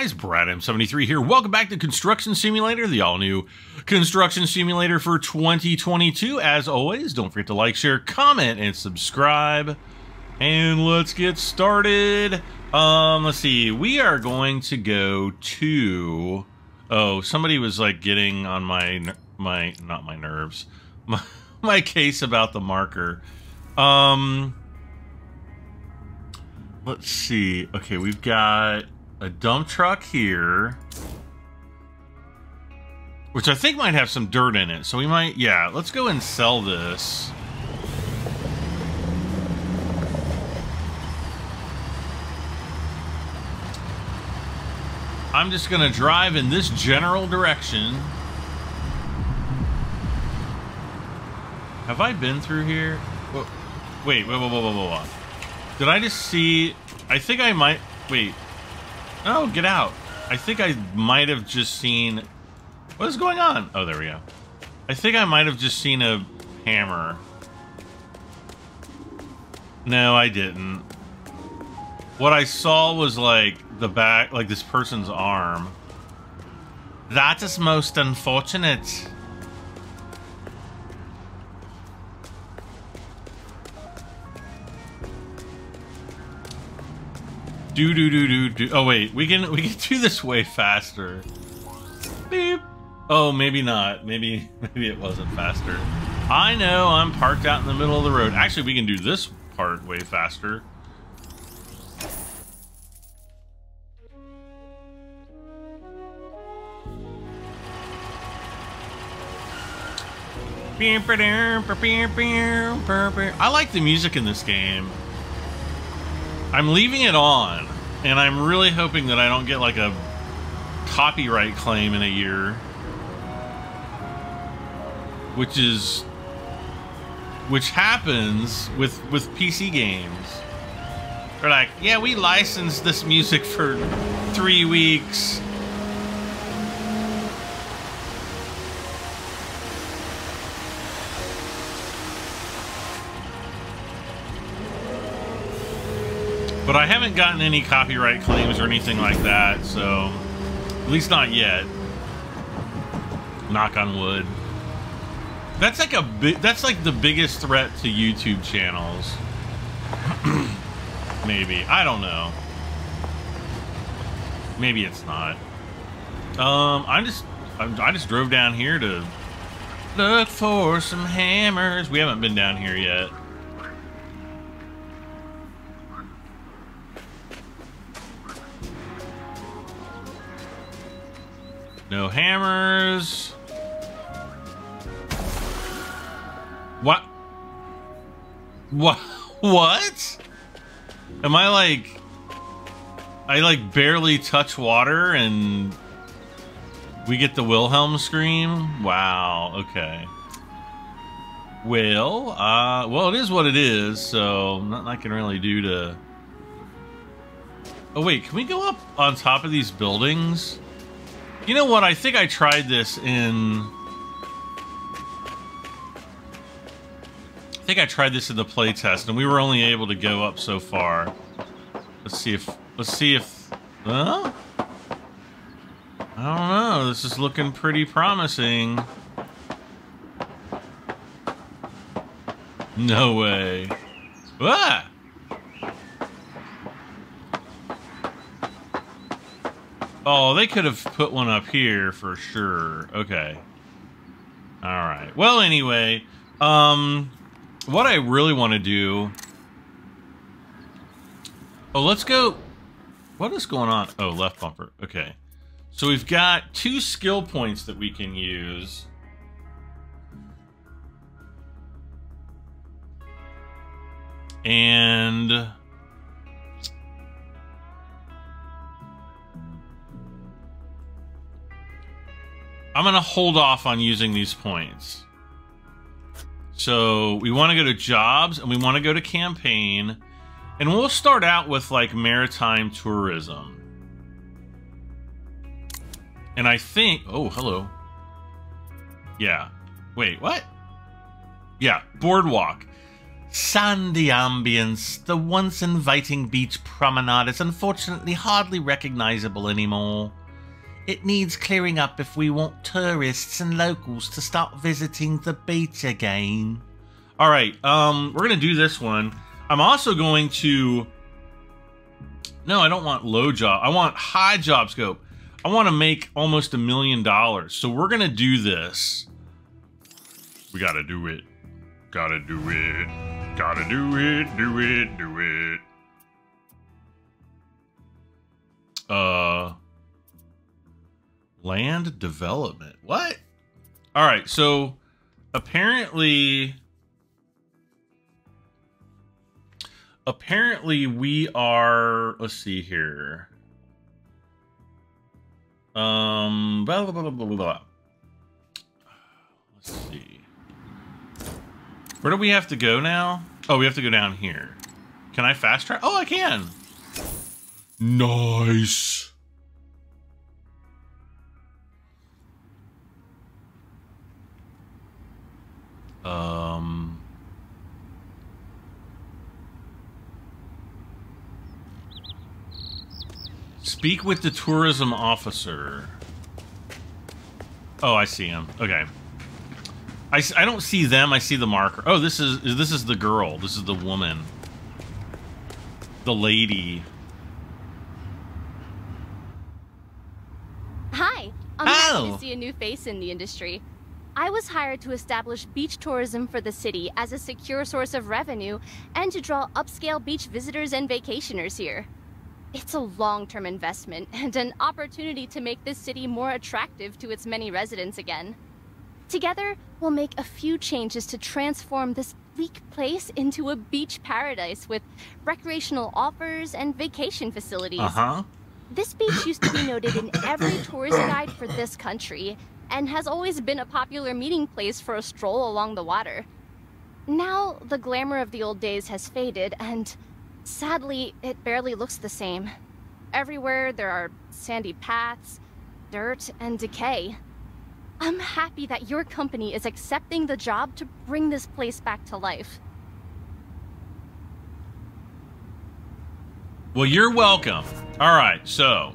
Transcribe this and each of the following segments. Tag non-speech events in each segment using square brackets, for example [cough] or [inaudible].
guys? Brad M73 here. Welcome back to Construction Simulator, the all-new Construction Simulator for 2022. As always, don't forget to like, share, comment, and subscribe. And let's get started. Um, let's see. We are going to go to... Oh, somebody was like getting on my... my Not my nerves. [laughs] My, my case about the marker. Um... Let's see. Okay, we've got a dump truck here. Which I think might have some dirt in it. So we might, yeah, let's go and sell this. I'm just going to drive in this general direction. Have I been through here? Wait, wait, wait, wait, wait, wait. Did I just see... I think I might... Wait. Oh, get out. I think I might have just seen... What is going on? Oh, there we go. I think I might have just seen a hammer. No, I didn't. What I saw was like the back, like this person's arm. That is most unfortunate. Do do do do do. Oh wait, we can we can do this way faster. Beep. Oh, maybe not. Maybe [laughs] maybe it wasn't faster. I know I'm parked out in the middle of the road. Actually, we can do this part way faster. I like the music in this game. I'm leaving it on, and I'm really hoping that I don't get like a copyright claim in a year. Which is which happens with with PC games. They're like, yeah, we licensed this music for three weeks. But I haven't gotten any copyright claims or anything like that, so at least not yet. Knock on wood. That's like a that's like the biggest threat to YouTube channels. [clears throat] Maybe. I don't know. Maybe it's not. Um, I just I just drove down here to look for some hammers. We haven't been down here yet. No hammers. What? What? [laughs] What? Am I like... I like barely touch water and we get the Wilhelm scream? Wow, okay. Well, uh, well, it is what it is, so nothing I can really do to... Oh, wait, can we go up on top of these buildings? You know what? I think I tried this in... I think I tried this in the playtest, and we were only able to go up so far. Let's see if... Let's see if... Huh? I don't know. This is looking pretty promising. No way. Ah! Oh, they could have put one up here for sure. Okay. All right. Well, anyway, um, what I really want to do... Oh, let's go... What is going on? Oh, left bumper. Okay. So we've got two skill points that we can use. And... I'm going to hold off on using these points. So we want to go to jobs and we want to go to campaign. And we'll start out with like maritime tourism. And I think, oh, hello. Yeah. Wait, what? Yeah, boardwalk. sandy ambience, the once inviting beach promenade is unfortunately hardly recognizable anymore. It needs clearing up if we want tourists and locals to start visiting the beach again. All right, um, we're gonna do this one. I'm also going to. No, I don't want low job. I want high job scope. I want to make almost a million dollars. So we're gonna do this. We gotta do it. Gotta do it. Gotta do it. Do it. Do it. Uh. Land development. What? All right, so apparently apparently we are let's see here. Um blah blah blah blah blah. Let's see. Where do we have to go now? Oh, we have to go down here. Can I fast track? Oh, I can. Nice. Um. Speak with the tourism officer. Oh, I see him. Okay. I, I don't see them. I see the marker. Oh, this is this is the girl. This is the woman. The lady. Hi, I'm happy Oh. to see a new face in the industry. I was hired to establish beach tourism for the city as a secure source of revenue and to draw upscale beach visitors and vacationers here. It's a long term investment and an opportunity to make this city more attractive to its many residents again. Together, we'll make a few changes to transform this bleak place into a beach paradise with recreational offers and vacation facilities. Uh huh. This beach used to be noted in every tourist guide for this country and has always been a popular meeting place for a stroll along the water. Now, the glamour of the old days has faded, and sadly, it barely looks the same. Everywhere there are sandy paths, dirt, and decay. I'm happy that your company is accepting the job to bring this place back to life. Well, you're welcome. All right, so.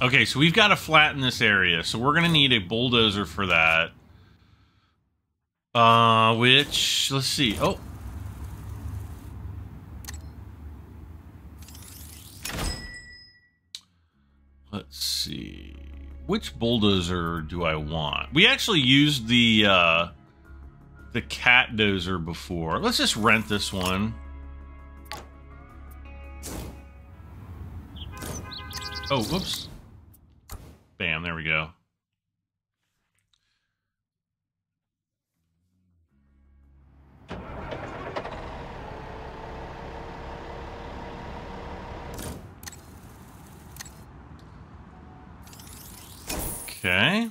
Okay, so we've got to flatten this area, so we're going to need a bulldozer for that. Uh, which, let's see. Oh. Let's see. Which bulldozer do I want? We actually used the, uh, the cat dozer before. Let's just rent this one. Oh, whoops. Bam, there we go. Okay.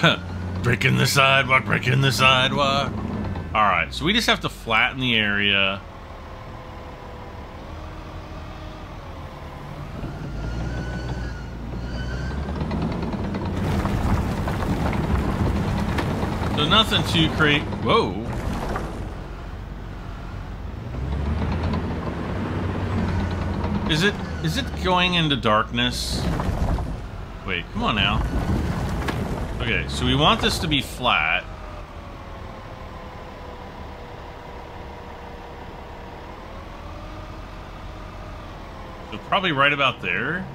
[laughs] breaking the sidewalk, breaking the sidewalk. All right, so we just have to flatten the area. So nothing too crazy. Whoa. Is it is it going into darkness? Wait, come on now. Okay, so we want this to be flat. So probably right about there.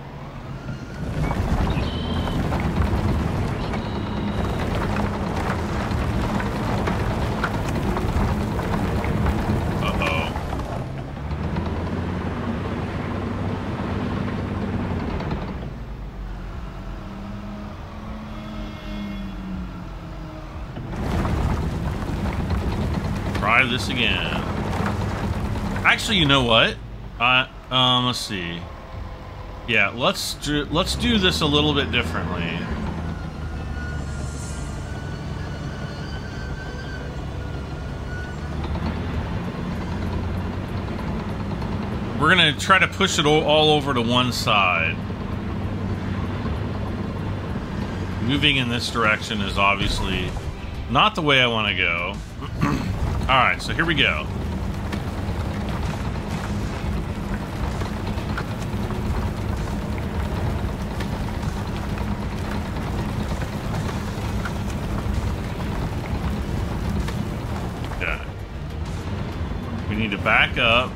Uh-oh. Try this again. Actually, you know what? Uh, um, let's see. Yeah, let's do, let's do this a little bit differently. we're gonna try to push it all over to one side. Moving in this direction is obviously not the way I want to go. Alright, so here we go. We need to back up.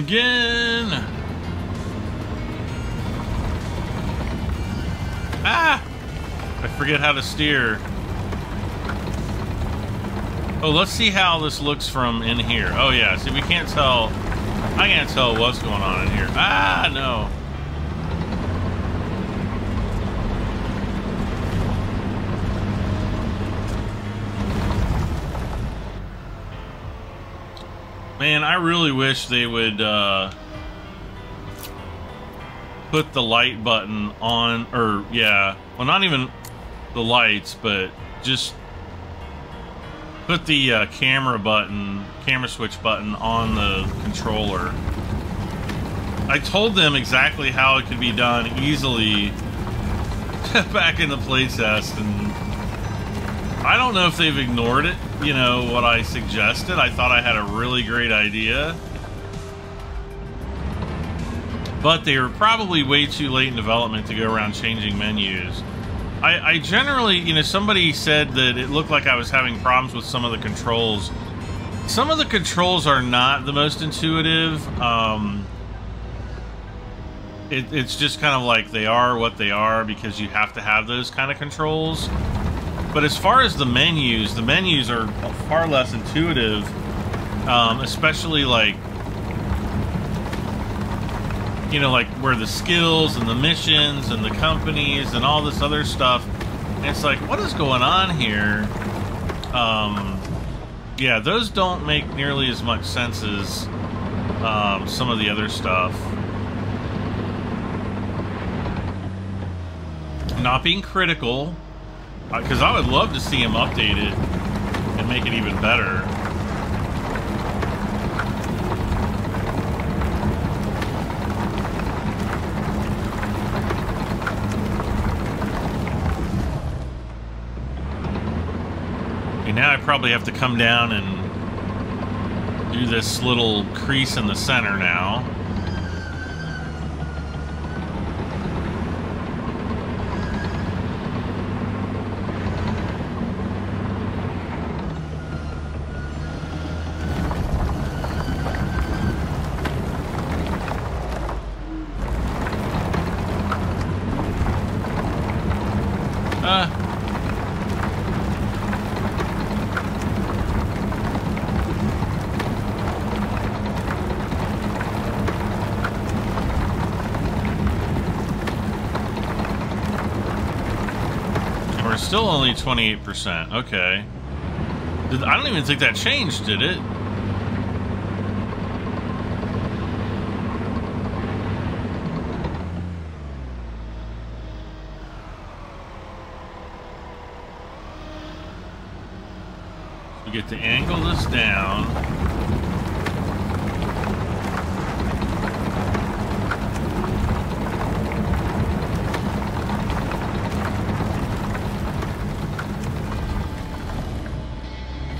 Again. Ah! I forget how to steer. Oh, let's see how this looks from in here. Oh, yeah. See, we can't tell. I can't tell what's going on in here. Ah, no. Man, I really wish they would uh, put the light button on, or yeah, well, not even the lights, but just put the uh, camera button, camera switch button on the controller. I told them exactly how it could be done easily [laughs] back in the playtest, and I don't know if they've ignored it, you know, what I suggested. I thought I had a really great idea. But they were probably way too late in development to go around changing menus. I, I generally, you know, somebody said that it looked like I was having problems with some of the controls. Some of the controls are not the most intuitive. Um, it, it's just kind of like they are what they are because you have to have those kind of controls. But as far as the menus, the menus are far less intuitive, um, especially like, you know, like where the skills and the missions and the companies and all this other stuff. It's like, what is going on here? Um, yeah, those don't make nearly as much sense as um, some of the other stuff. Not being critical, because I would love to see him updated and make it even better. Okay, now I probably have to come down and do this little crease in the center now. Uh, we're still only 28%. Okay. I don't even think that changed, did it? We get to angle this down.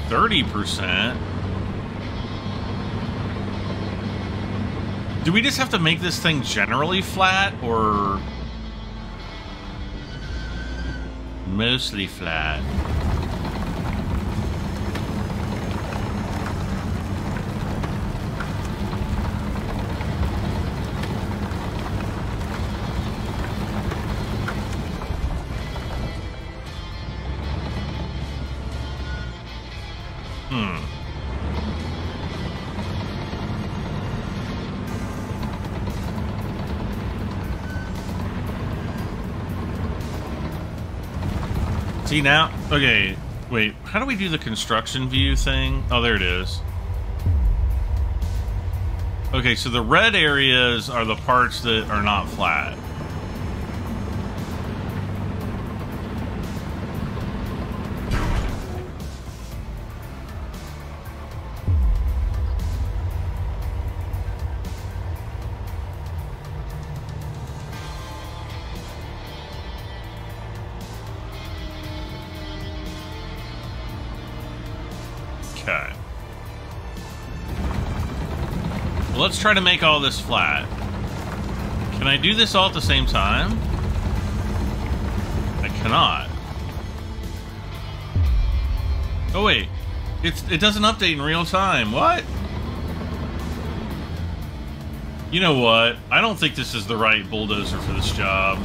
Thirty percent. Do we just have to make this thing generally flat, or mostly flat? See now, okay, wait, how do we do the construction view thing? Oh, there it is. Okay, so the red areas are the parts that are not flat. Let's try to make all this flat. Can I do this all at the same time? I cannot. Oh wait, it's it doesn't update in real time. What? You know what? I don't think this is the right bulldozer for this job.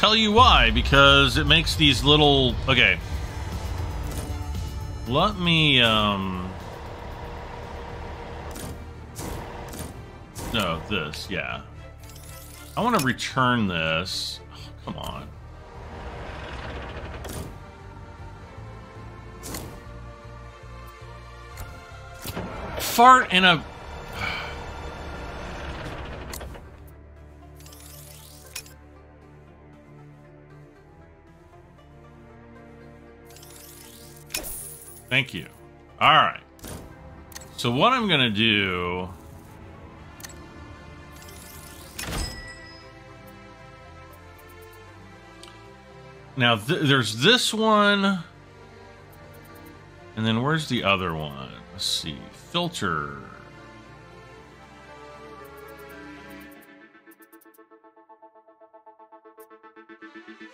Tell you why, because it makes these little... Okay. Let me, um... No, this, yeah. I want to return this. Oh, come on. Fart in a... Thank you. All right. So what I'm going to do... Now, th there's this one. And then where's the other one? Let's see. Filter.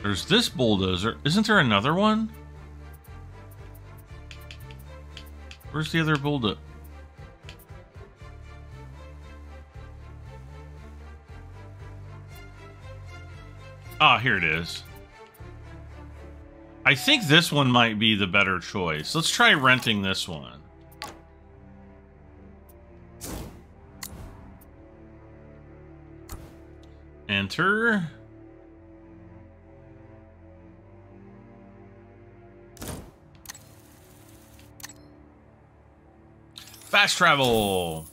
There's this bulldozer. Isn't there another one? Where's the other bulldozer? Ah, here it is. I think this one might be the better choice. Let's try renting this one. Enter. Fast travel.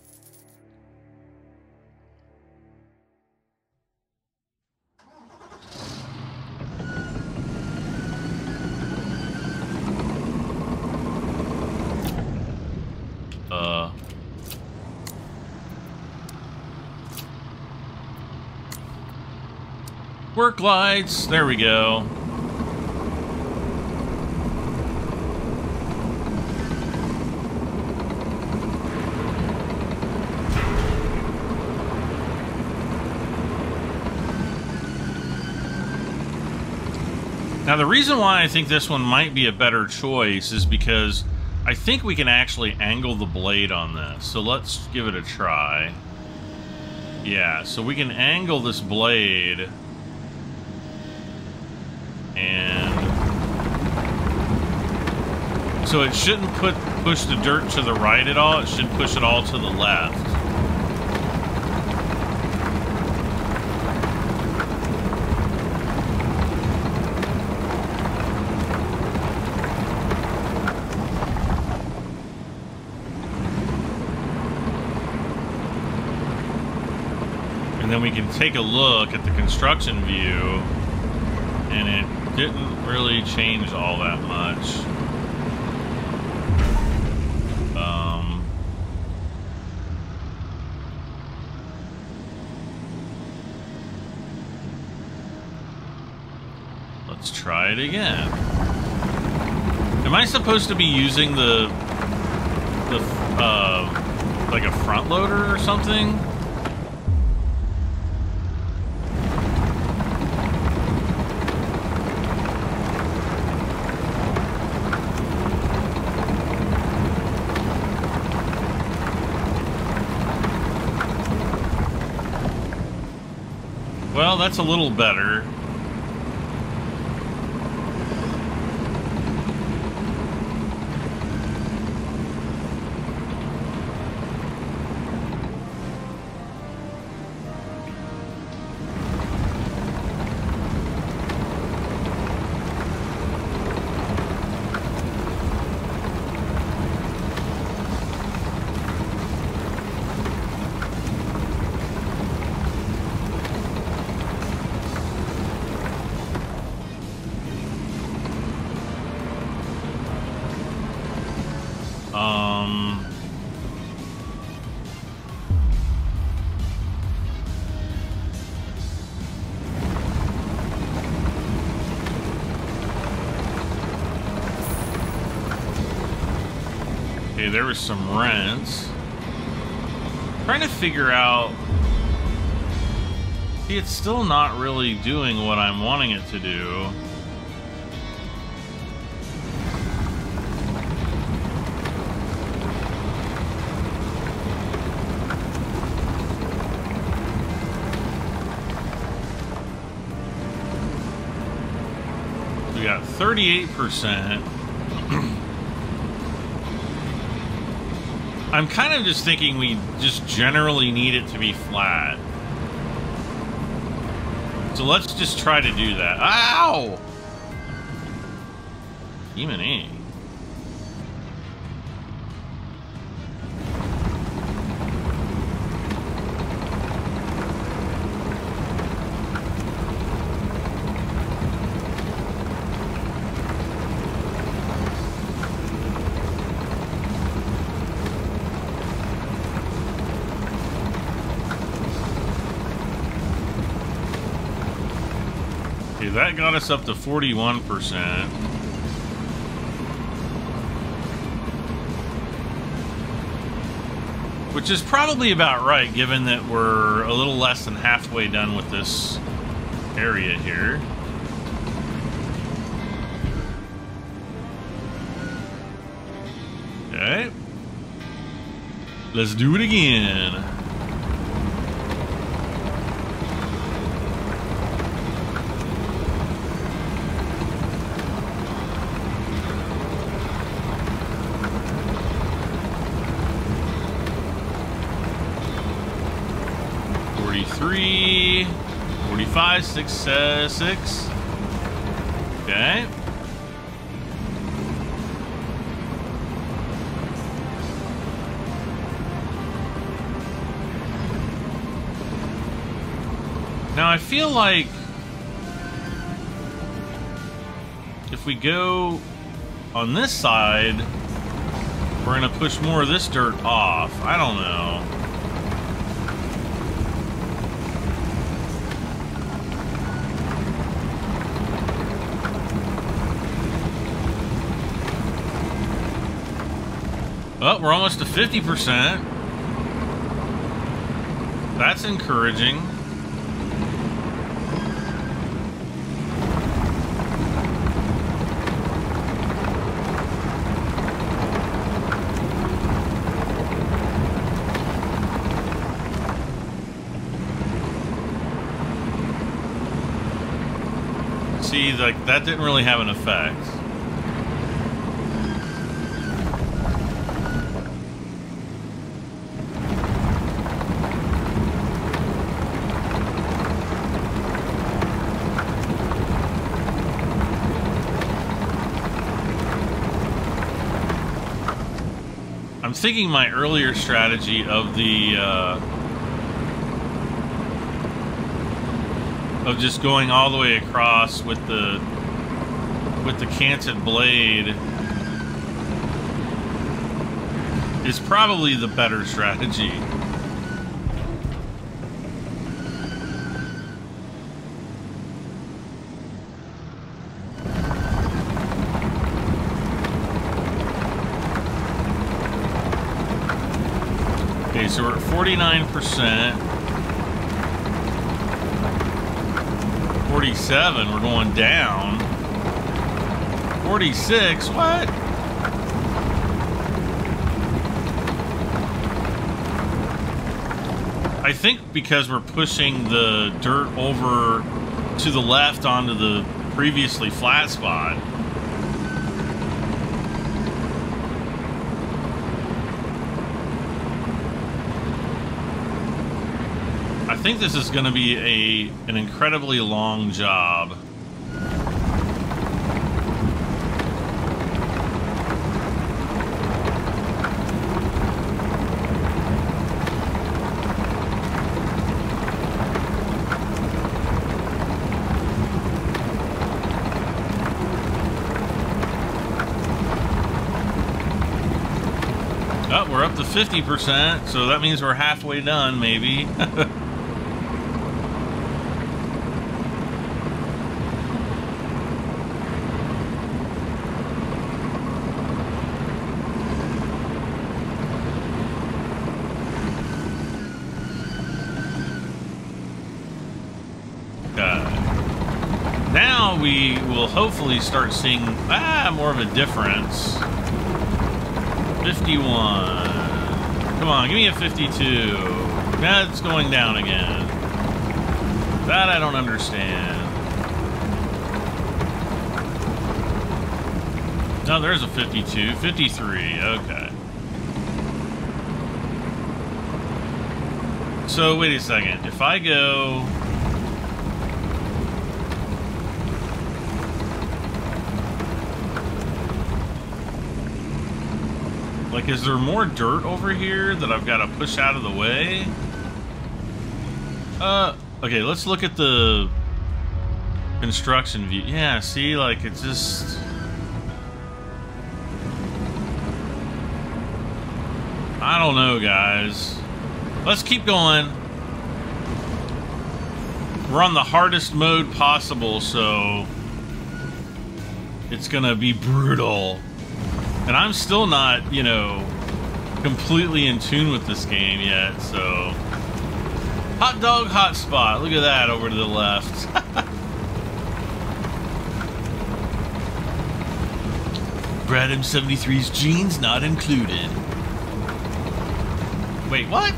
Uh. Work lights. There we go. Now, the reason why I think this one might be a better choice is because I think we can actually angle the blade on this. So let's give it a try. Yeah, so we can angle this blade. And... So it shouldn't put push the dirt to the right at all. It should push it all to the left. Can take a look at the construction view, and it didn't really change all that much. Um, let's try it again. Am I supposed to be using the the uh, like a front loader or something? Well, that's a little better. There was some rents. Trying to figure out... See, it's still not really doing what I'm wanting it to do. We got 38%. I'm kind of just thinking we just generally need it to be flat. So let's just try to do that. Ow! Even got us up to 41%. Which is probably about right, given that we're a little less than halfway done with this area here. Okay. Let's do it again. Forty-five, six, uh, six. Okay. Now I feel like if we go on this side, we're gonna push more of this dirt off. I don't know. Oh, we're almost to 50%. That's encouraging. See, like, that didn't really have an effect. I'm thinking my earlier strategy of the uh, of just going all the way across with the with the canted blade is probably the better strategy. Okay, so we're at 49%. 47, we're going down. 46, what? I think because we're pushing the dirt over to the left onto the previously flat spot. Think this is going to be a an incredibly long job. Oh, we're up to 50%, so that means we're halfway done, maybe. [laughs] now we will hopefully start seeing ah more of a difference. 51. Come on, give me a 52. That's going down again. That I don't understand. No, there's a 52. 53. Okay. So, wait a second. If I go... Like, is there more dirt over here that I've got to push out of the way? Uh, okay, let's look at the construction view. Yeah, see, like, it's just... I don't know, guys. Let's keep going. We're on the hardest mode possible, so... It's gonna be brutal. And I'm still not, you know, completely in tune with this game yet, so... Hot dog hot spot. Look at that over to the left. [laughs] Brad M73's jeans not included. Wait, what?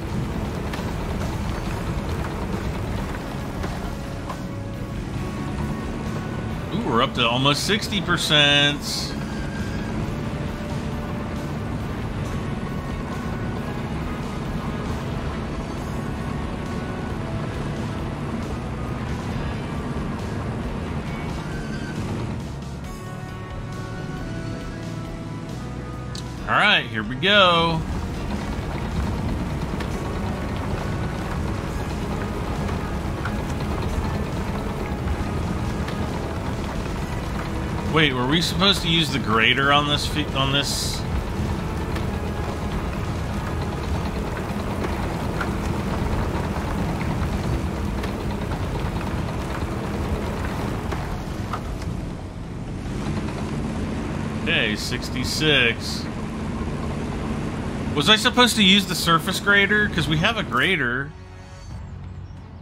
Ooh, we're up to almost 60%. We go. Wait, were we supposed to use the grader on this on this? Okay, 66. Was I supposed to use the surface grader? Because we have a grader.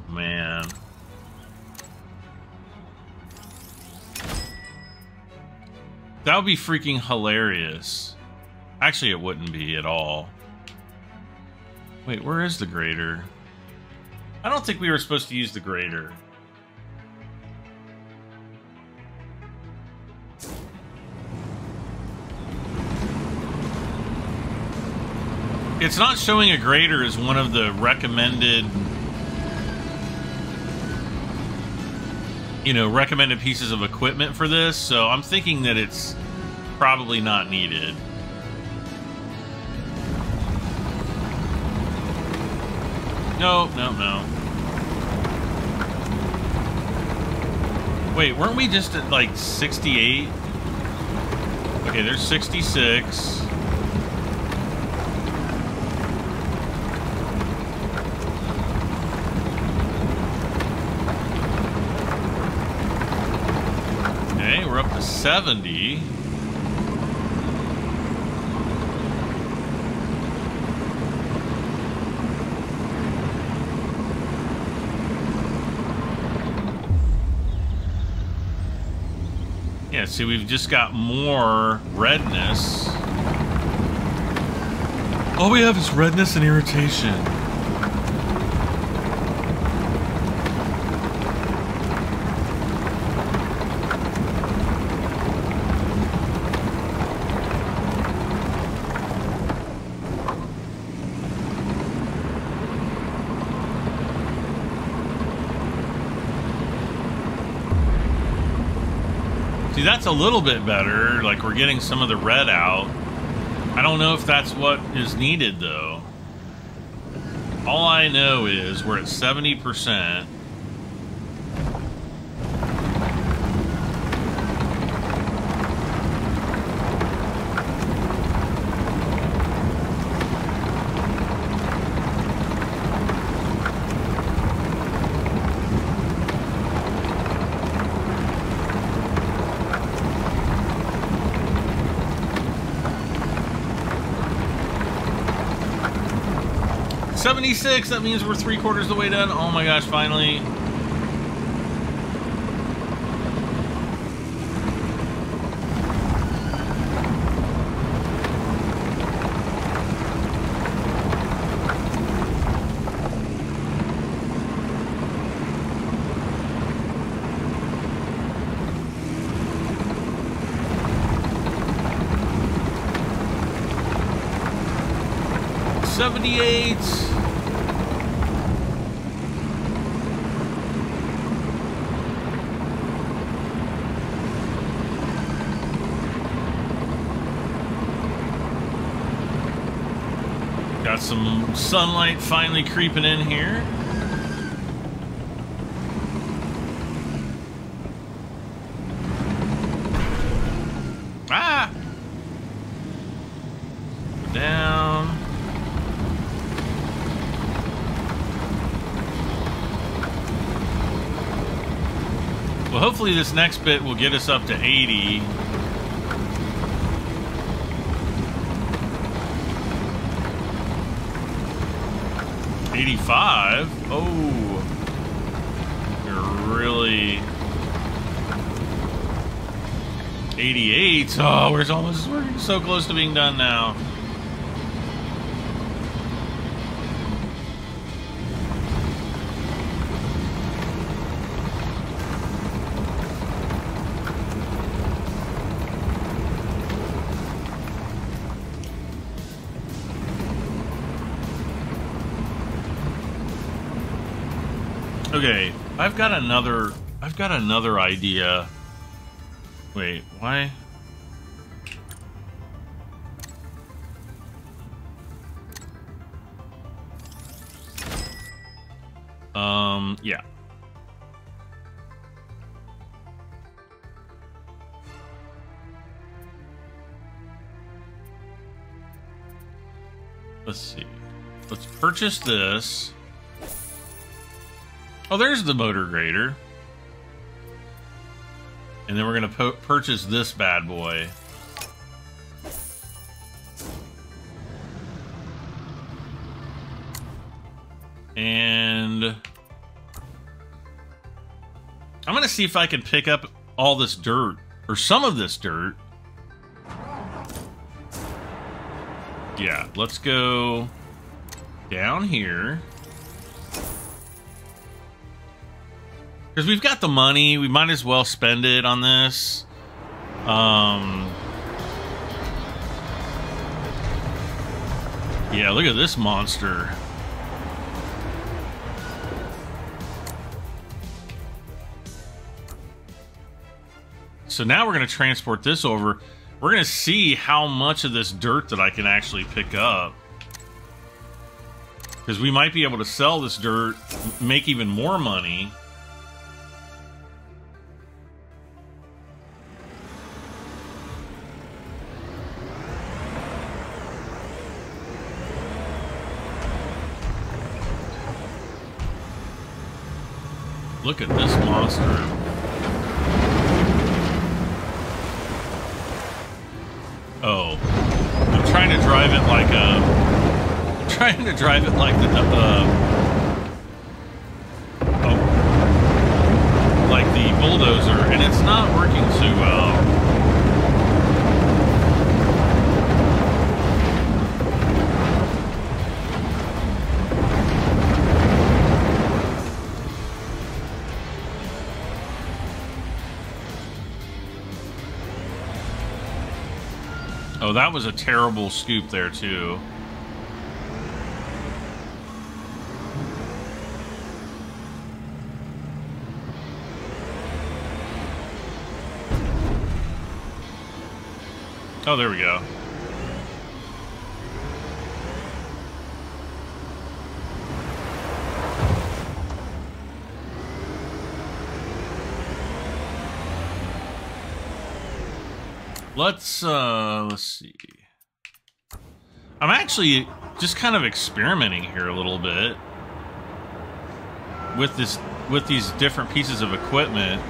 Man. That would be freaking hilarious. Actually, it wouldn't be at all. Wait, where is the grader? I don't think we were supposed to use the grader. It's not showing a grader as one of the recommended you know, recommended pieces of equipment for this, so I'm thinking that it's probably not needed. No, no, no. Wait, weren't we just at like 68? Okay, there's 66. Okay, we're up to 70. Yeah, see, we've just got more redness. All we have is redness and irritation. Little bit better. Like, we're getting some of the red out. I don't know if that's what is needed, though. All I know is we're at 70%. Seventy-six. That means we're three quarters of the way done. Oh my gosh! Finally. 78. Got some sunlight finally creeping in here. Ah! Down. Well, hopefully this next bit will get us up to 80. Eighty-five. Oh, you're really 88. Oh, we're almost we're so close to being done now. Okay, I've got another I've got another idea. Wait, why? Um, yeah. Let's see. Let's purchase this. Oh, there's the motor grader. And then we're going to purchase this bad boy. And I'm going to see if I can pick up all this dirt or some of this dirt. Yeah, let's go down here. Because we've got the money, we might as well spend it on this. Um, yeah, look at this monster. So now we're going to transport this over. We're going to see how much of this dirt that I can actually pick up. Because we might be able to sell this dirt, make even more money. Look at this monster. Oh. I'm trying to drive it like a... I'm trying to drive it like the... Uh, oh. Like the bulldozer, and it's not working too well. That was a terrible scoop there, too. Oh, there we go. Let's uh let's see. I'm actually just kind of experimenting here a little bit with this with these different pieces of equipment.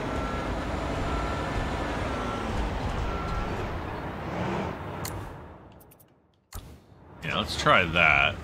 Yeah, let's try that.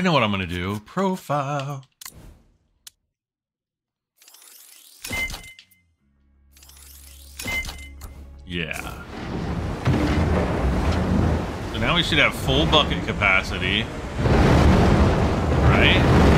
I know what I'm going to do. Profile. Yeah. So now we should have full bucket capacity. Right?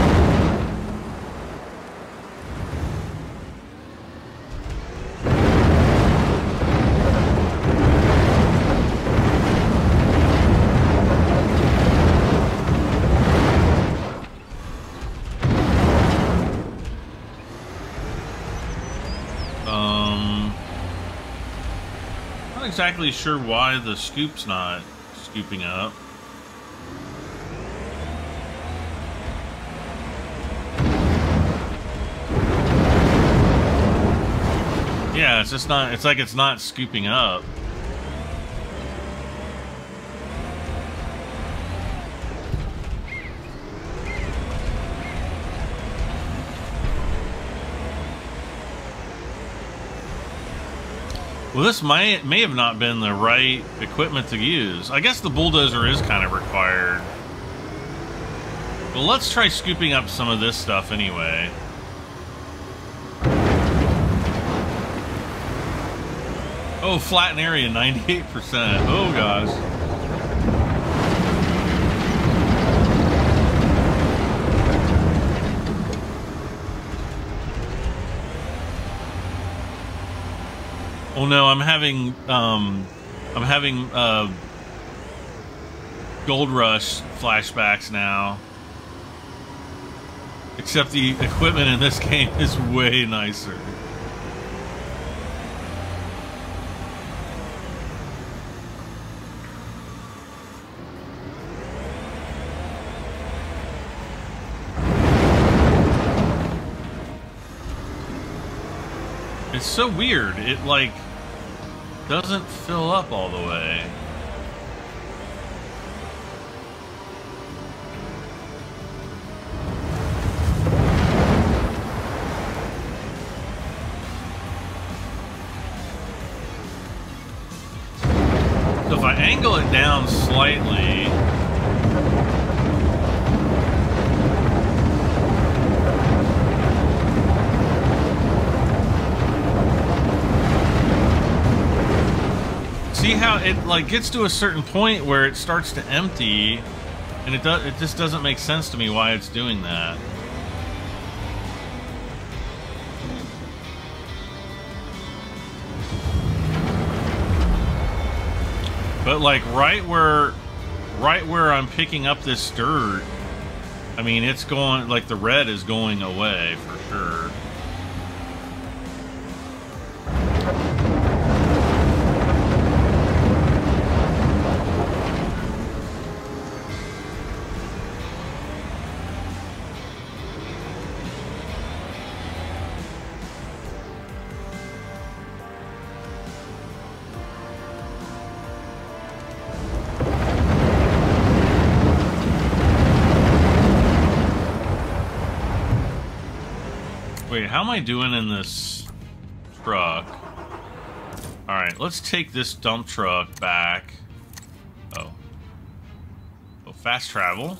Exactly sure why the scoop's not scooping up. Yeah, it's just not, it's like it's not scooping up. Well, this might may have not been the right equipment to use. I guess the bulldozer is kind of required. Well, let's try scooping up some of this stuff anyway. Oh, flatten area, 98%. Oh, gosh. No, I'm having um, I'm having uh, Gold Rush flashbacks now. Except the equipment in this [laughs] game is way nicer. It's so weird. It like doesn't fill up all the way. So if I angle it down slightly, see how it like gets to a certain point where it starts to empty and it does it just doesn't make sense to me why it's doing that. But like right where right where I'm picking up this dirt I mean it's going like the red is going away for sure how am I doing in this truck? Alright, let's take this dump truck back. Oh. Oh, fast travel.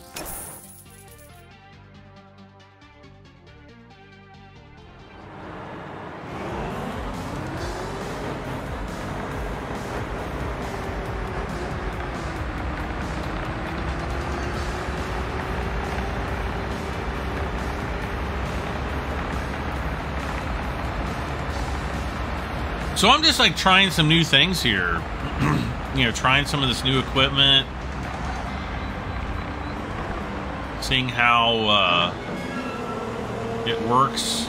So I'm just like trying some new things here. [clears throat] you know, trying some of this new equipment. Seeing how uh, it works.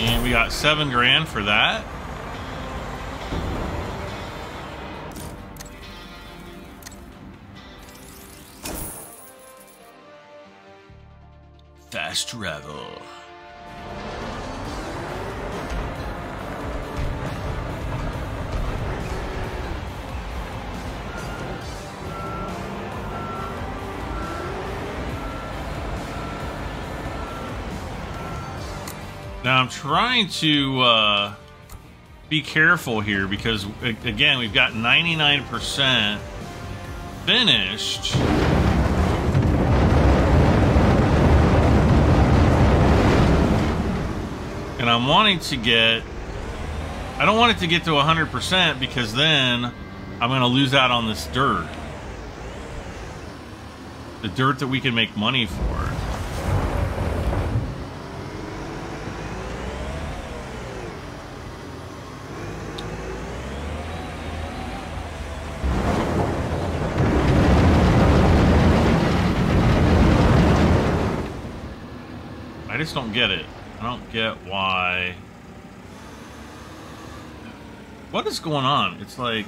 And we got seven grand for that. Fast travel. Now I'm trying to, uh, be careful here because, again, we've got 99% finished. And I'm wanting to get... I don't want it to get to 100% because then I'm going to lose out on this dirt. The dirt that we can make money for. I just don't get it. I don't get why... What is going on? It's like...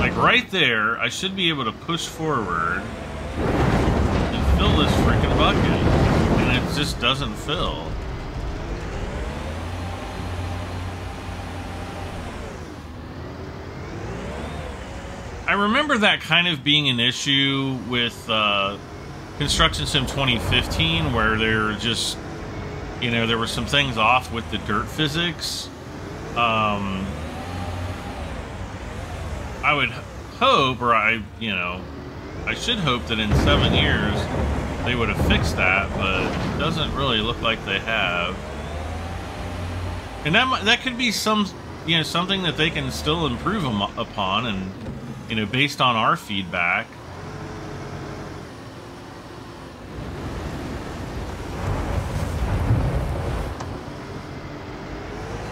Like right there, I should be able to push forward and fill this freaking bucket. And it just doesn't fill. I remember that kind of being an issue with uh, Construction Sim 2015 where there just, you know, there were some things off with the dirt physics. Um, I would hope, or I, you know, I should hope that in seven years they would have fixed that, but it doesn't really look like they have. And that that could be some, you know, something that they can still improve upon, and you know, based on our feedback.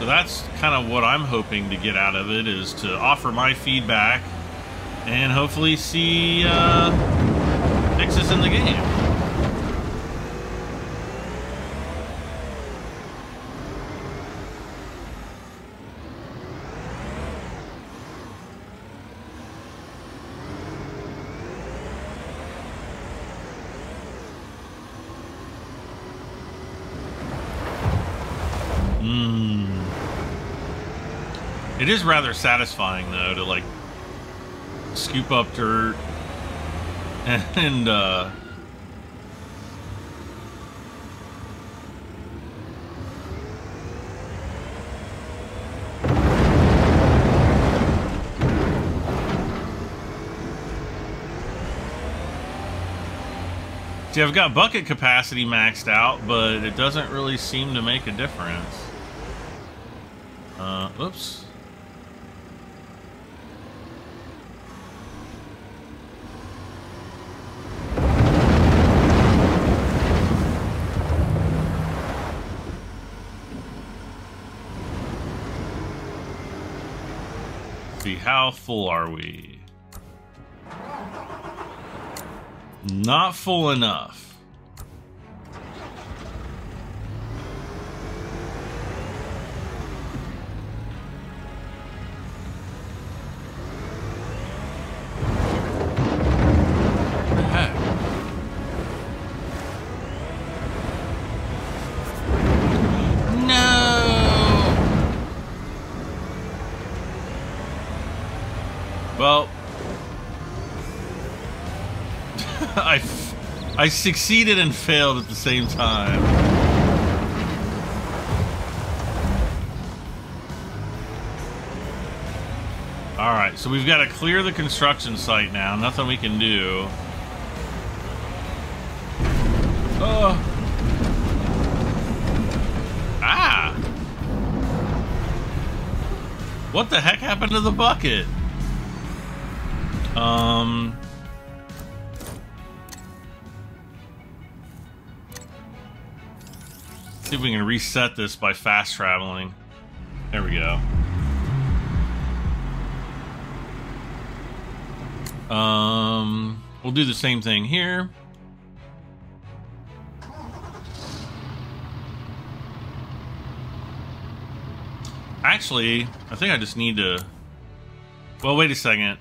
That's kind of what I'm hoping to get out of it is to offer my feedback and hopefully see uh, fixes in the game. It is rather satisfying, though, to, like, scoop up dirt [laughs] and, uh... See, I've got bucket capacity maxed out, but it doesn't really seem to make a difference. Uh, oops. see, how full are we? Not full enough. I succeeded and failed at the same time. Alright, so we've got to clear the construction site now. Nothing we can do. Oh. Ah! What the heck happened to the bucket? Um... if we can reset this by fast traveling. There we go. Um, we'll do the same thing here. Actually, I think I just need to... Well, wait a second.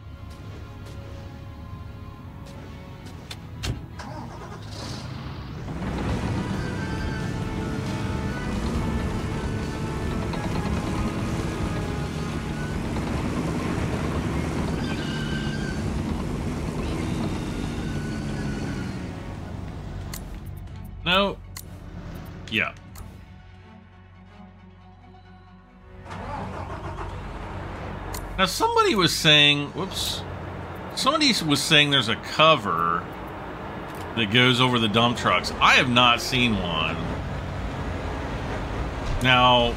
No. Yeah. Now somebody was saying, whoops, somebody was saying there's a cover that goes over the dump trucks. I have not seen one. Now,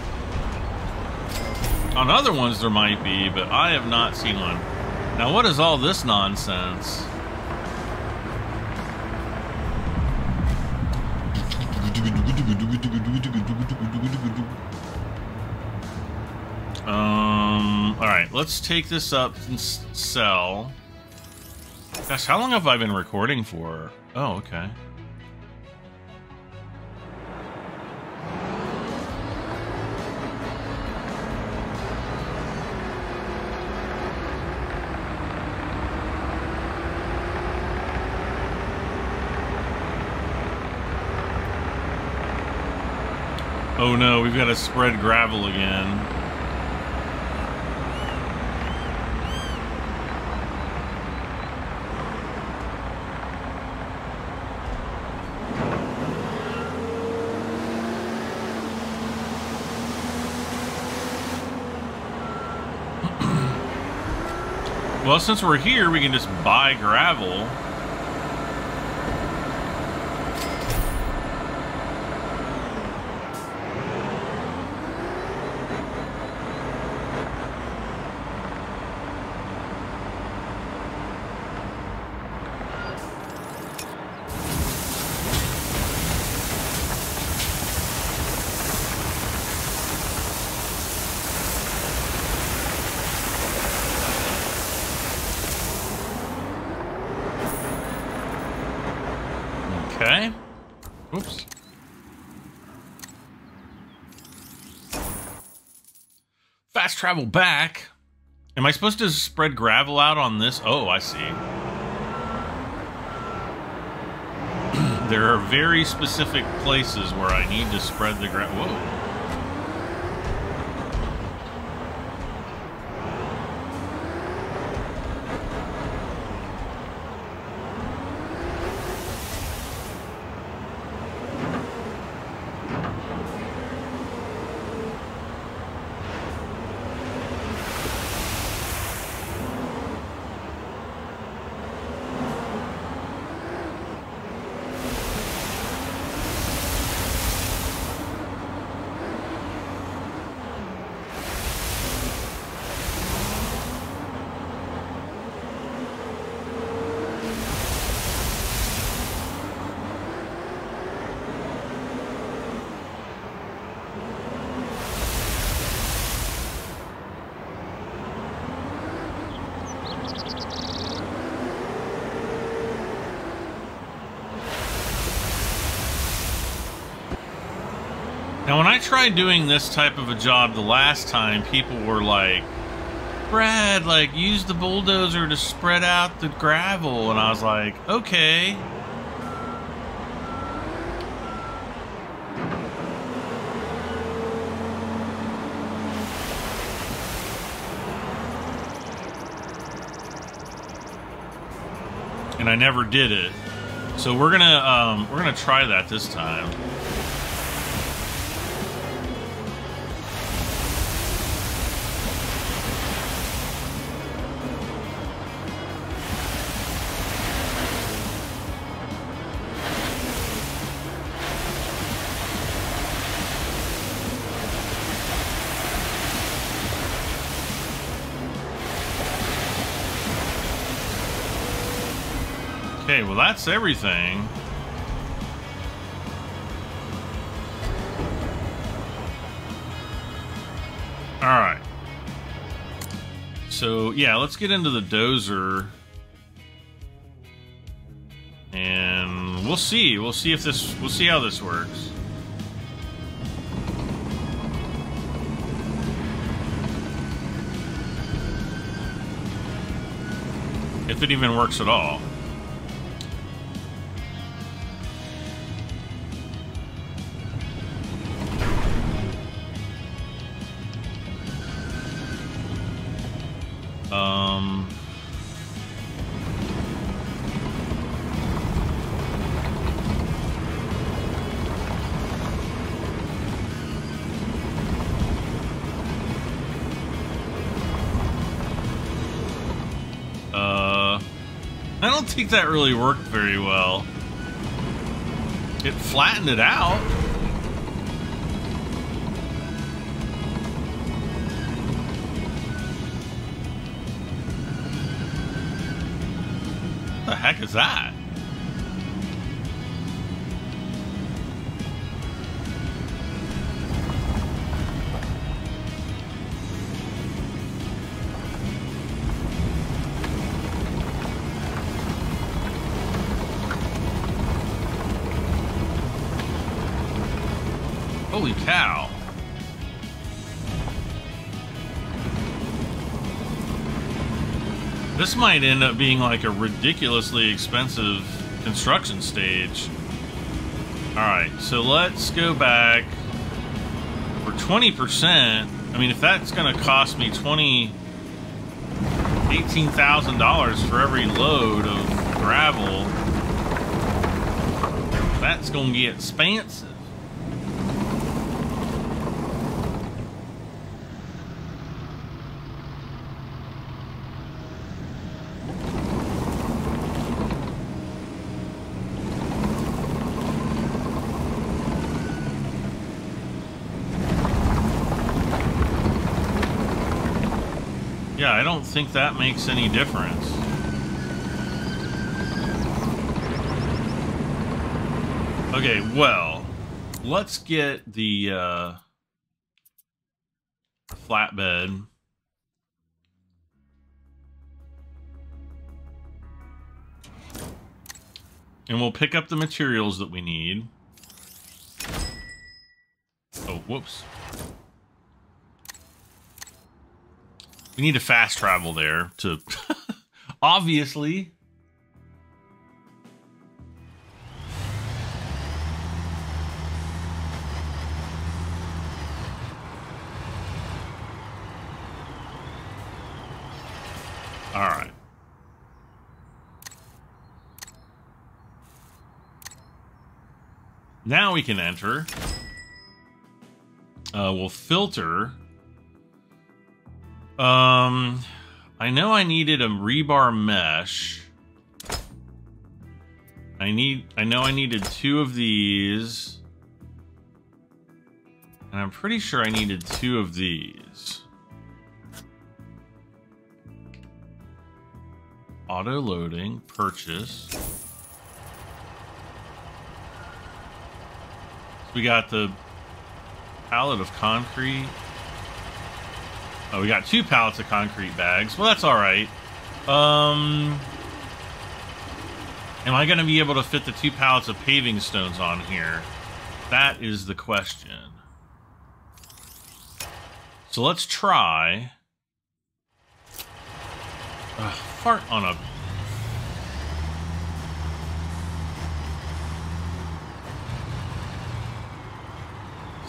on other ones there might be, but I have not seen one. Now what is all this nonsense? Um, alright, let's take this up and sell. Gosh, how long have I been recording for? Oh, okay. Oh no, we've got to spread gravel again. [clears throat] Well, since we're here, we can just buy gravel. Okay. Oops. Fast travel back. Am I supposed to spread gravel out on this? Oh, I see. [clears throat] there are very specific places where I need to spread the gravel. Whoa. I tried doing this type of a job the last time, people were like, Brad, like, use the bulldozer to spread out the gravel. And I was like, okay. And I never did it. So we're gonna um, we're gonna try that this time. That's everything. Alright. So, yeah, let's get into the dozer. And we'll see. We'll see if this... We'll see how this works. If it even works at all. Don't think that really worked very well. It flattened it out. What the heck is that? Might end up being like a ridiculously expensive construction stage. Alright, so let's go back for 20%. I mean, if that's going to cost me 20 $18,000 for every load of gravel, that's going to get expensive. Yeah, I don't think that makes any difference. Okay, well, let's get the uh, flatbed. And we'll pick up the materials that we need. Oh, whoops. We need to fast travel there to [laughs] obviously. All right. Now we can enter. Uh, we'll filter um, I know I needed a rebar mesh. I need, I know I needed two of these. And I'm pretty sure I needed two of these. Auto loading, purchase. We got the pallet of concrete. Oh, we got two pallets of concrete bags. Well, that's all right. Um, am I going to be able to fit the two pallets of paving stones on here? That is the question. So let's try. Ugh, fart on a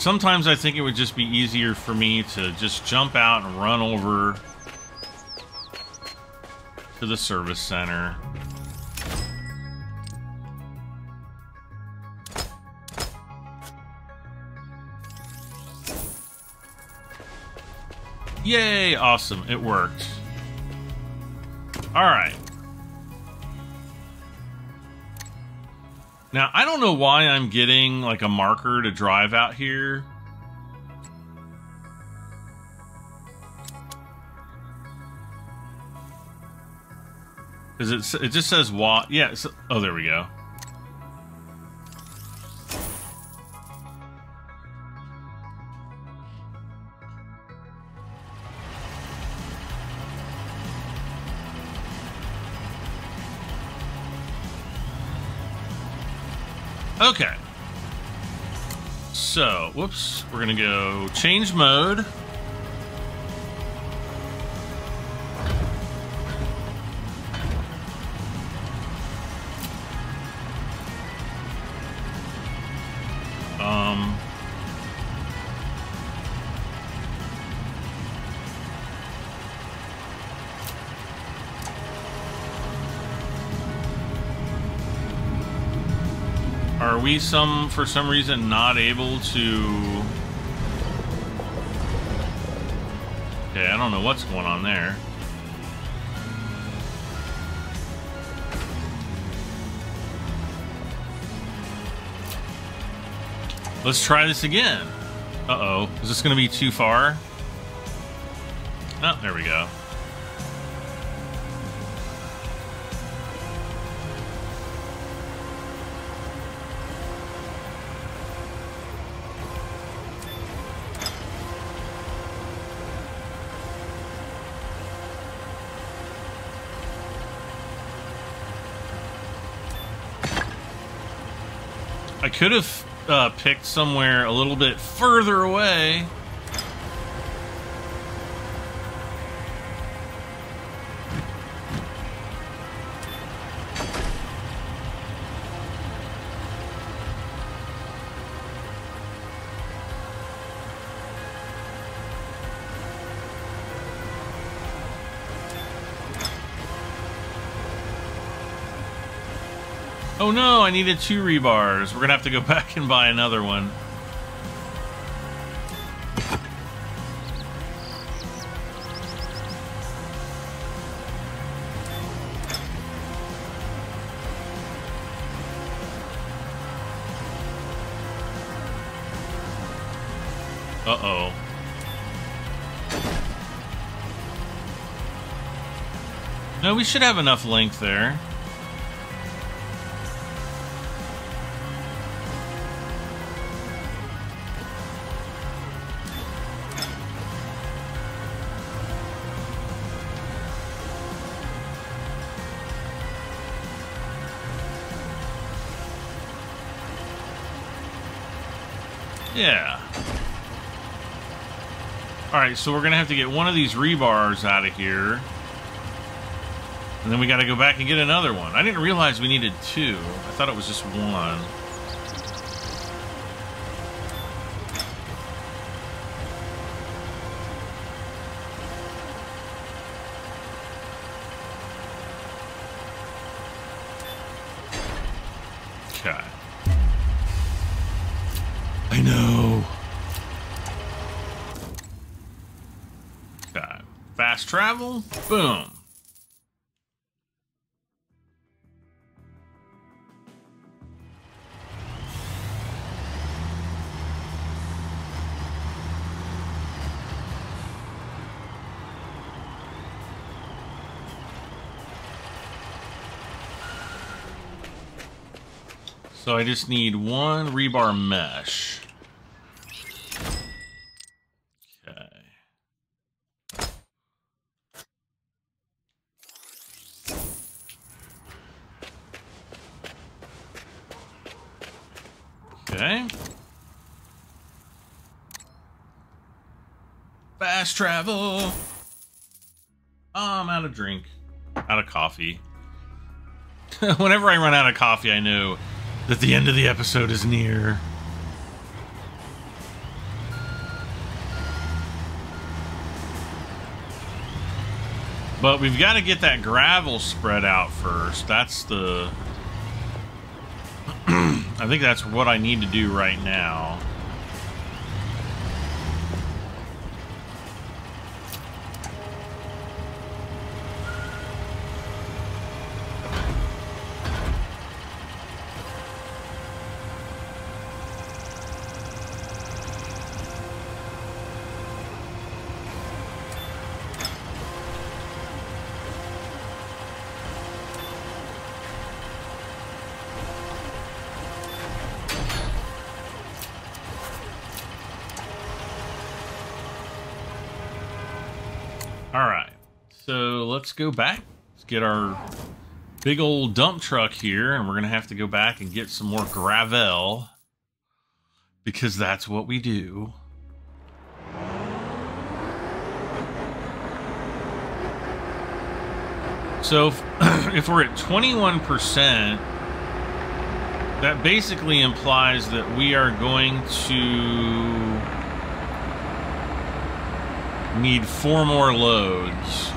Sometimes I think it would just be easier for me to just jump out and run over to the service center. Yay, awesome, it worked. Alright. Now, I don't know why I'm getting like a marker to drive out here. Because it, it just says what? Yeah. oh, there we go. Okay. So, whoops, we're gonna go change mode. some, for some reason, not able to... Okay, I don't know what's going on there. Let's try this again. Uh-oh. Is this going to be too far? Oh, there we go. I could have uh, picked somewhere a little bit further away. I needed two rebars. We're gonna have to go [laughs] back and buy another one. Uh-oh. No, we should have enough length there. Alright, so we're going to have to get one of these rebars out of here. And then we got to go back and get another one. I didn't realize we needed two. I thought it was just one. Boom. So I just need one rebar mesh. Okay. Okay. Fast travel. Oh, I'm out of drink. Out of coffee. [laughs] Whenever I run out of coffee, I know that the end of the episode is near. But we've got to get that gravel spread out first. That's the... [clears throat] I think that's what I need to do right now. All right. So let's go back. Let's get our big old dump truck here, and we're going to have to go back and get some more gravel because that's what we do. So if, [clears throat] if we're at 21%, that basically implies that we are going to need four more loads.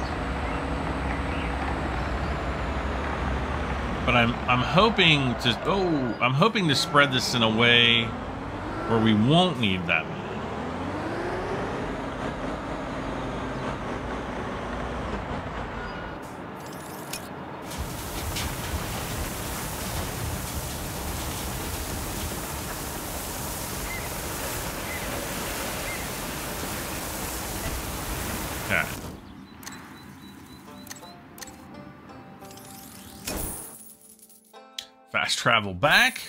But I'm I'm hoping to oh I'm hoping to spread this in a way where we won't need that. Okay. Fast travel back.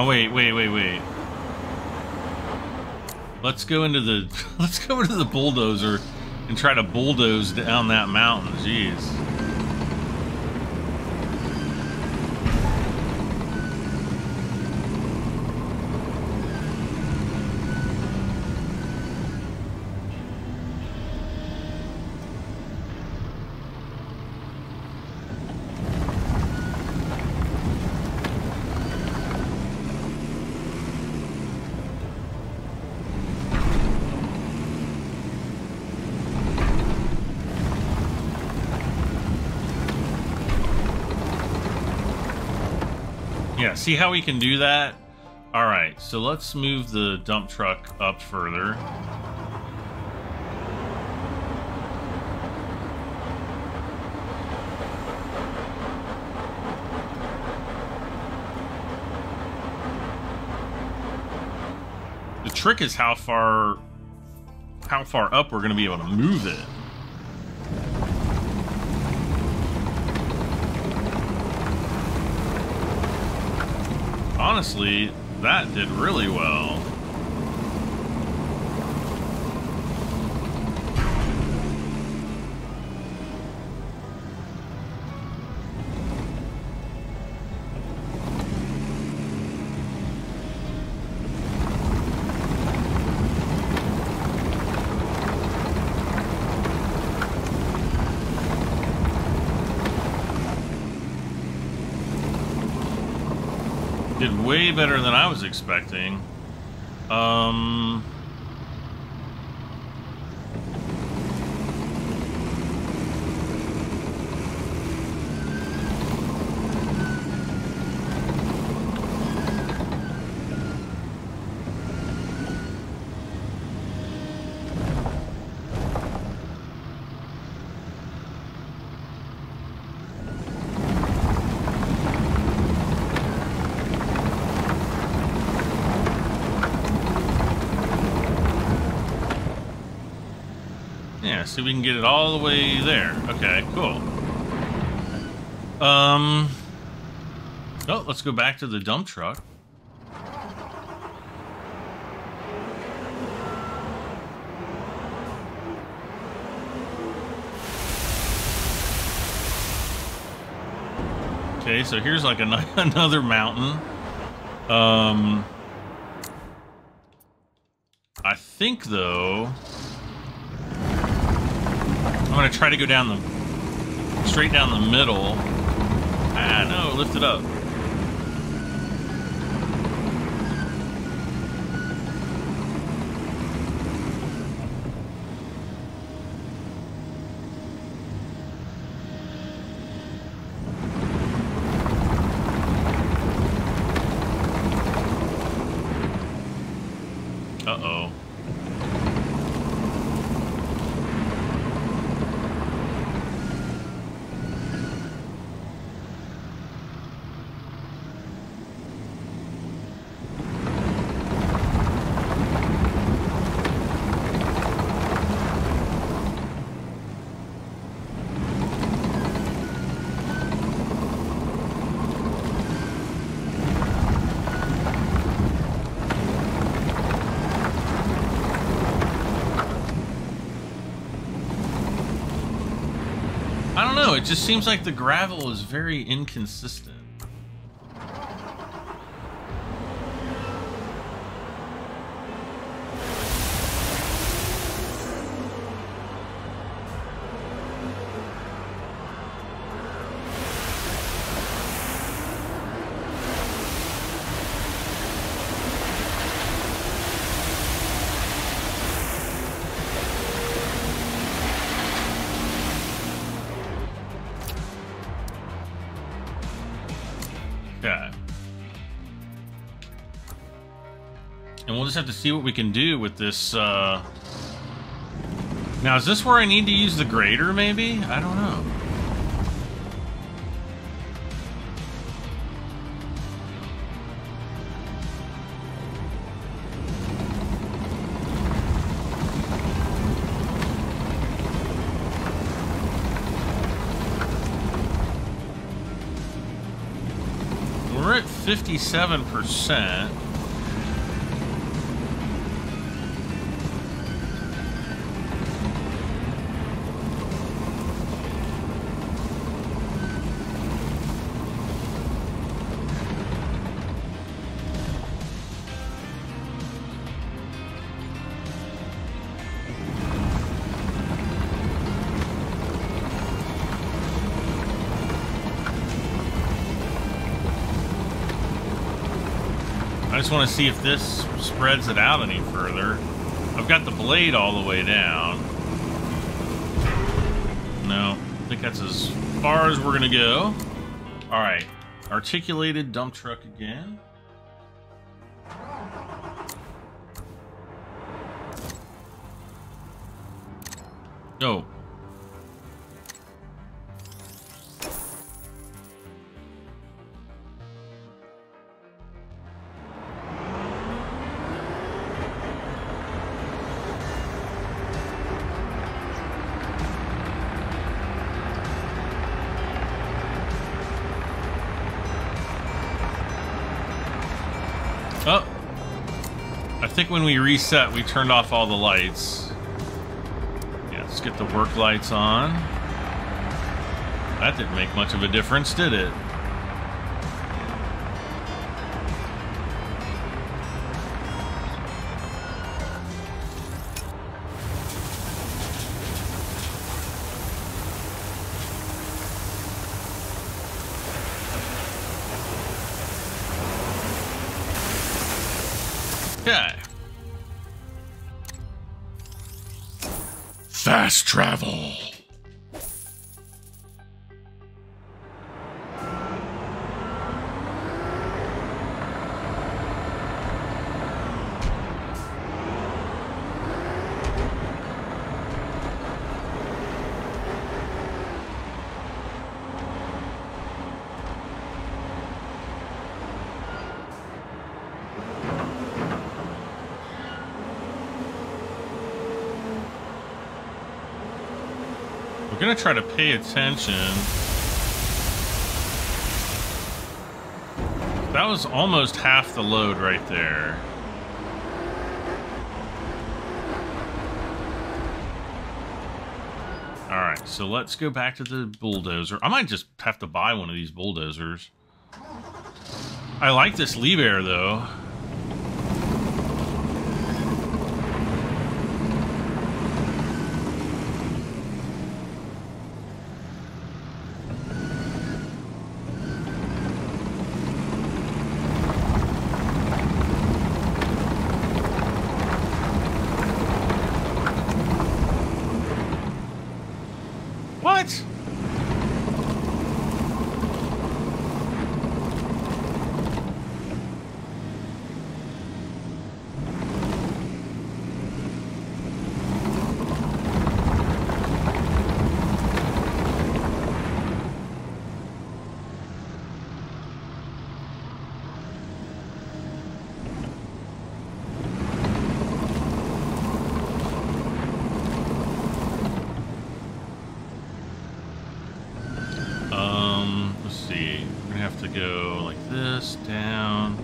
Now wait, wait, wait, wait. Let's go into the [laughs] let's go into the bulldozer and try to bulldoze down that mountain. Jeez. Yeah, see how we can do that? Alright, so let's move the dump truck up further. The trick is how far how far up we're going to be able to move it. Honestly, that did really well. Did way better than I was expecting. Um... see we can get it all the way there. Okay, cool. Um... Oh, let's go back to the dump truck. Okay, so here's like an [laughs] another mountain. Um... I think, though... I'm gonna try to go down the straight down the middle. Ah no, lift it up. Uh-oh. I don't know, it just seems like the gravel is very inconsistent. And we'll just have to see what we can do with this, uh... Now, is this where I need to use the grader, maybe? I don't know. We're at 57%. Just want to see if this spreads it out any further. I've got the blade all the way down. No, I think that's as far as we're going to go. All right, articulated dump truck again. When we reset, we turned off all the lights. Yeah, let's get the work lights on. That didn't make much of a difference, did it? Okay. Fast travel. Gonna try to pay attention. That was almost half the load right there. Alright, so let's go back to the bulldozer. I might just have to buy one of these bulldozers. I like this Liebherr, though. What? Um, let's see. We're gonna have to go like this, down.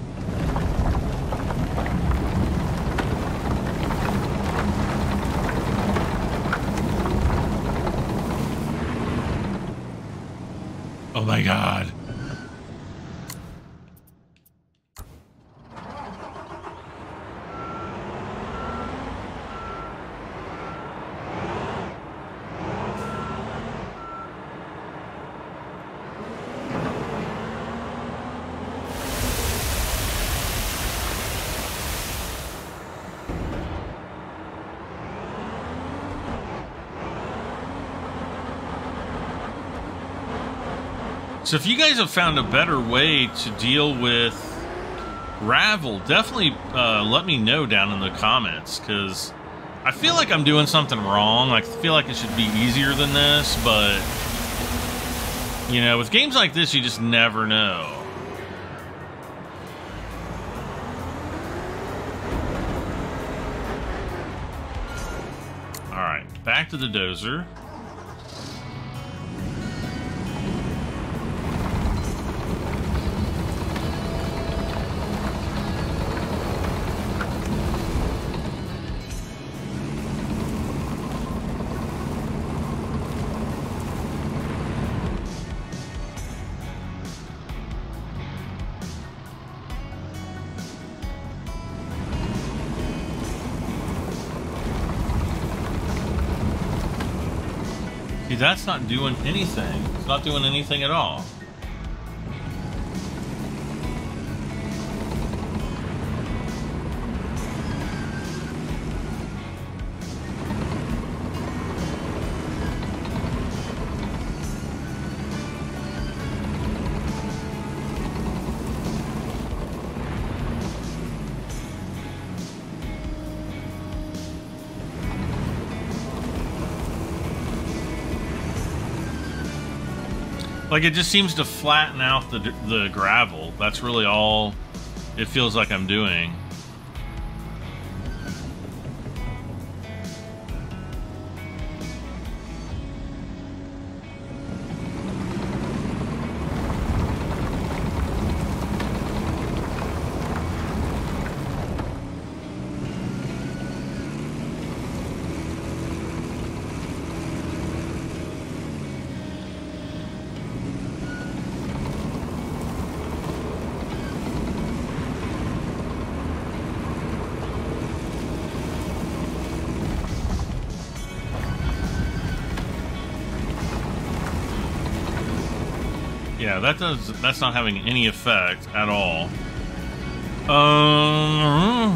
Oh my god. So if you guys have found a better way to deal with gravel, definitely uh, let me know down in the comments because I feel like I'm doing something wrong. I feel like it should be easier than this, but you know, with games like this, you just never know. All right, back to the dozer. That's not doing anything. It's not doing anything at all. Like it just seems to flatten out the the gravel. That's really all it feels like I'm doing. Yeah, that does. That's not having any effect at all. Um.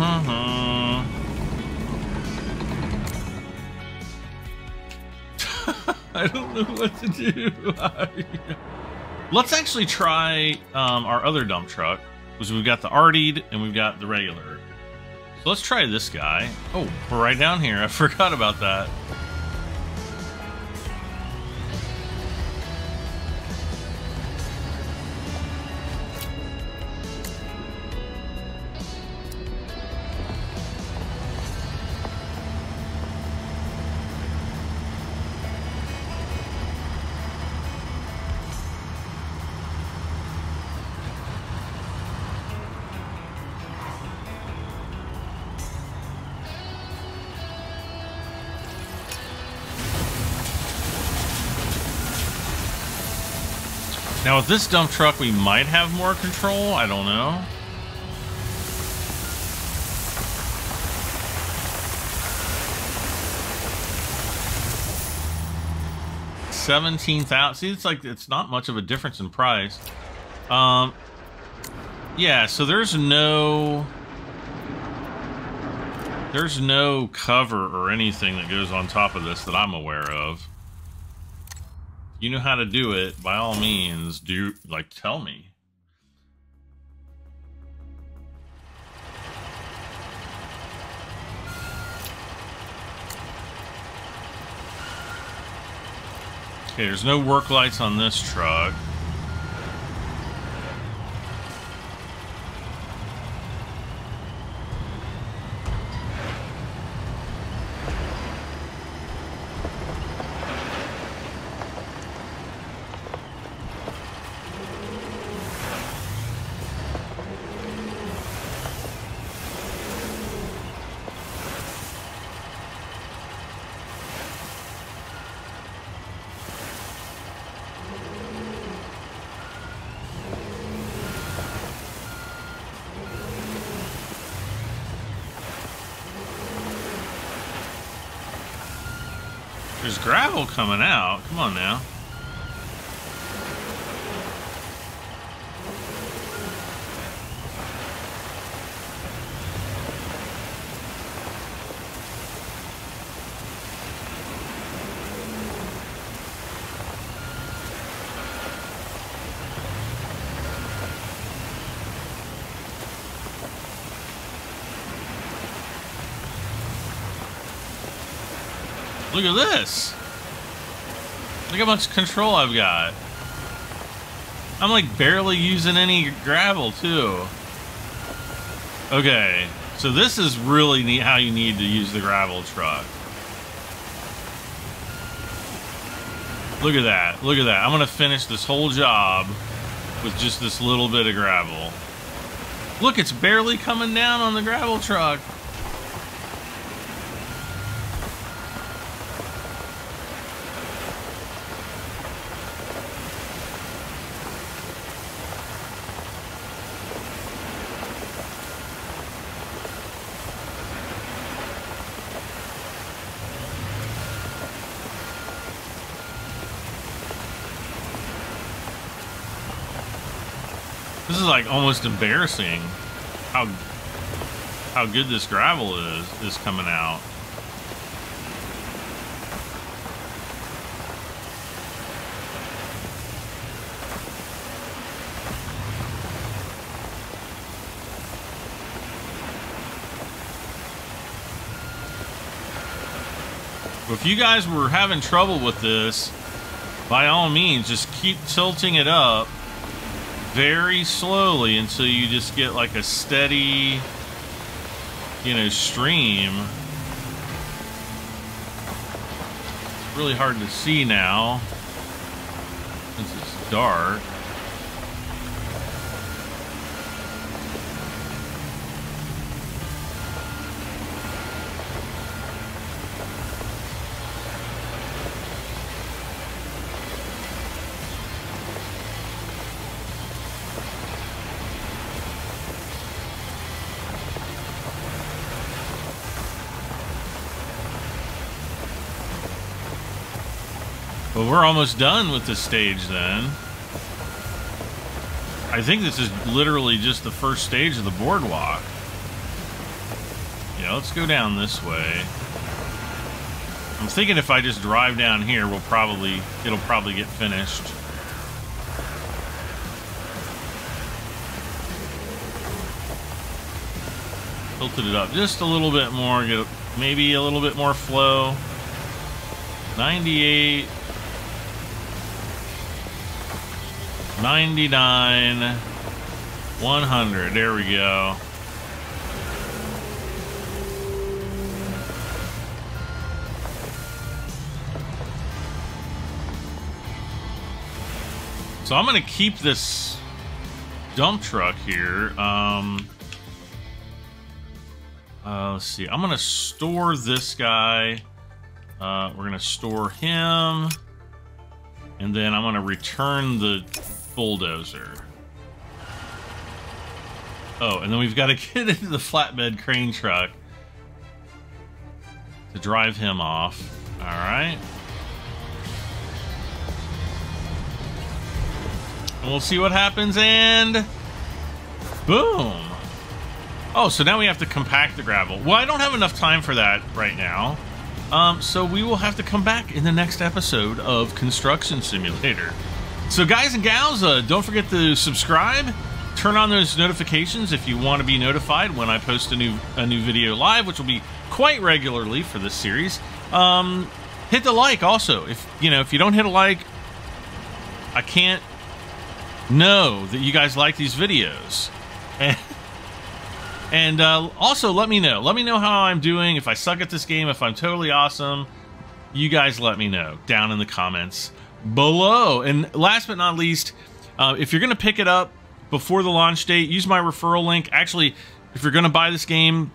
[laughs] I don't know what to do. [laughs] Let's actually try um, our other dump truck, because we've got the artied and we've got the regular. So let's try this guy. Oh, right down here. I [laughs] forgot about that. With this dump truck, we might have more control. I don't know. Seventeen thousand. See, it's like it's not much of a difference in price. Um, yeah. So there's no, there's no cover or anything that goes on top of this that I'm aware of you know how to do it, by all means, do like tell me. Okay, there's no work lights on this truck. trouble coming out. Come on now. Look at this. Look how much control I've got. I'm like barely using any gravel too. Okay, so this is really neat how you need to use the gravel truck. Look at that. Look at that. I'm to finish this whole job with just this little bit of gravel. Look, it's barely coming down on the gravel truck. Is like almost embarrassing how how good this gravel is is coming out. If you guys were having trouble with this, by all means, just keep tilting it up very slowly until you just get like a steady, you know, stream. It's Really hard to see now since it's dark. We're almost done with this stage then. I think this is literally just the first stage of the boardwalk. Yeah, let's go down this way. I'm thinking if I just drive down here, we'll probably, it'll probably get finished. Tilted it up just a little bit more, get maybe a little bit more flow. 98. 99 100 there we go. So I'm gonna keep this dump truck here um uh, let's see. I'm gonna store this guy. Uh, we're gonna store him. And then I'm gonna return the bulldozer. Oh, and then we've got to [laughs] get into the flatbed crane truck to drive him off. All right. We'll see what happens and boom. Oh, so now we have to compact the gravel. Well, I don't have enough time for that right now. Um, so we will have to come back in the next episode of Construction Simulator. So, guys and gals, uh, don't forget to subscribe. Turn on those notifications if you want to be notified when I post a new a new video live, which will be quite regularly for this series. Um, hit the like also. If you know if you don't hit a like, I can't know that you guys like these videos. And, [laughs] and uh, also let me know. Let me know how I'm doing. If I suck at this game, if I'm totally awesome, you guys let me know down in the comments below. And last but not least, uh, if you're going to pick it up before the launch date, use my referral link. Actually, if you're going to buy this game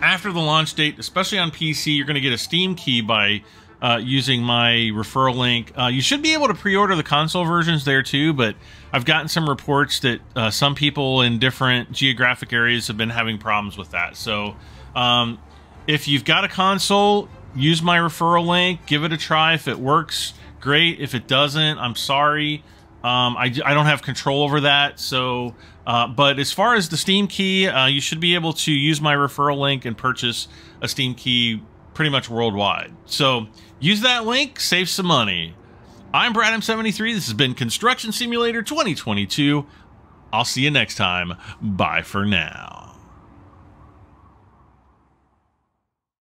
after the launch date, especially on PC, you're going to get a Steam key by uh, using my referral link. Uh, you should be able to pre-order the console versions there too, but I've gotten some reports that uh, some people in different geographic areas have been having problems with that. So um, if you've got a console, use my referral link, give it a try. If it works, great. If it doesn't, I'm sorry. Um, I, I don't have control over that. So, uh, but as far as the Steam key, uh, you should be able to use my referral link and purchase a Steam key pretty much worldwide. So use that link, save some money. I'm Brad M73. This has been Construction Simulator 2022. I'll see you next time. Bye for now.